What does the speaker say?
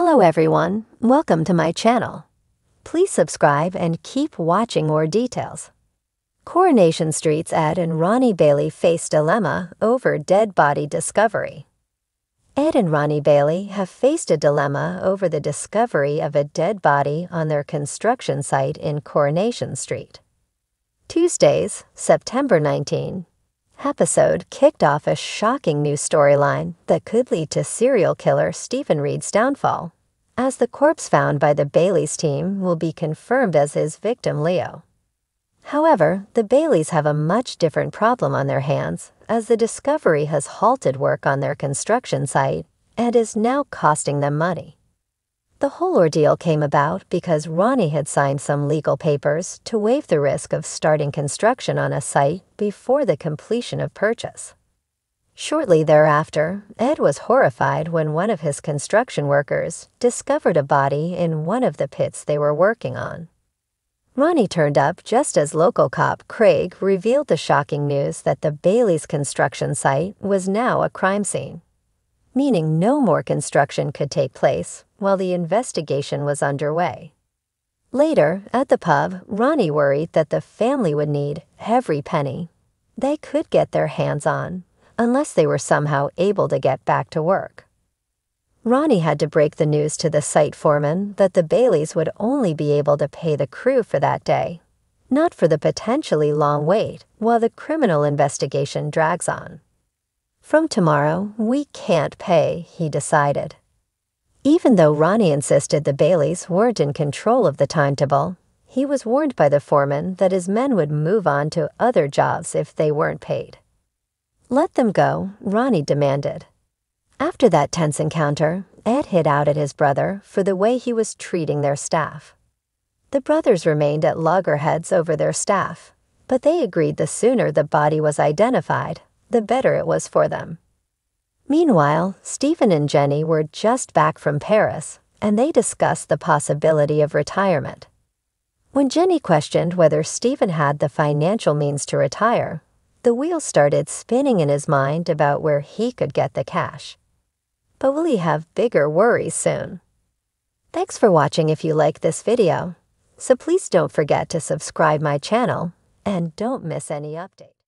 Hello everyone, welcome to my channel. Please subscribe and keep watching more details. Coronation Street's Ed and Ronnie Bailey face dilemma over dead body discovery. Ed and Ronnie Bailey have faced a dilemma over the discovery of a dead body on their construction site in Coronation Street. Tuesdays, September 19, episode kicked off a shocking new storyline that could lead to serial killer Stephen Reid's downfall, as the corpse found by the Bailey's team will be confirmed as his victim Leo. However, the Baileys have a much different problem on their hands, as the discovery has halted work on their construction site and is now costing them money. The whole ordeal came about because Ronnie had signed some legal papers to waive the risk of starting construction on a site before the completion of purchase. Shortly thereafter, Ed was horrified when one of his construction workers discovered a body in one of the pits they were working on. Ronnie turned up just as local cop Craig revealed the shocking news that the Bailey's construction site was now a crime scene meaning no more construction could take place while the investigation was underway. Later, at the pub, Ronnie worried that the family would need every penny they could get their hands on unless they were somehow able to get back to work. Ronnie had to break the news to the site foreman that the Baileys would only be able to pay the crew for that day, not for the potentially long wait while the criminal investigation drags on. From tomorrow, we can't pay, he decided. Even though Ronnie insisted the Baileys weren't in control of the timetable, he was warned by the foreman that his men would move on to other jobs if they weren't paid. Let them go, Ronnie demanded. After that tense encounter, Ed hit out at his brother for the way he was treating their staff. The brothers remained at loggerheads over their staff, but they agreed the sooner the body was identified, the better it was for them. Meanwhile, Stephen and Jenny were just back from Paris, and they discussed the possibility of retirement. When Jenny questioned whether Stephen had the financial means to retire, the wheel started spinning in his mind about where he could get the cash. But will he have bigger worries soon? Thanks for watching if you like this video. So please don't forget to subscribe my channel and don't miss any updates.